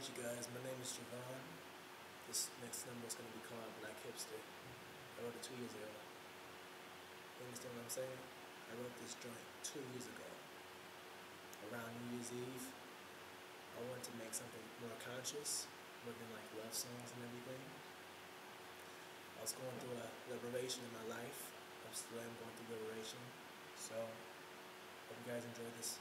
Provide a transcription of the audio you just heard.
You guys, my name is Javon. This next number is going to be called Black Hipster. I wrote it two years ago. You understand what I'm saying? I wrote this joint two years ago. Around New Year's Eve, I wanted to make something more conscious, more than like love songs and everything. I was going through a liberation in my life. I'm still going through liberation. So, hope you guys enjoy this